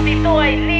dito ay libre.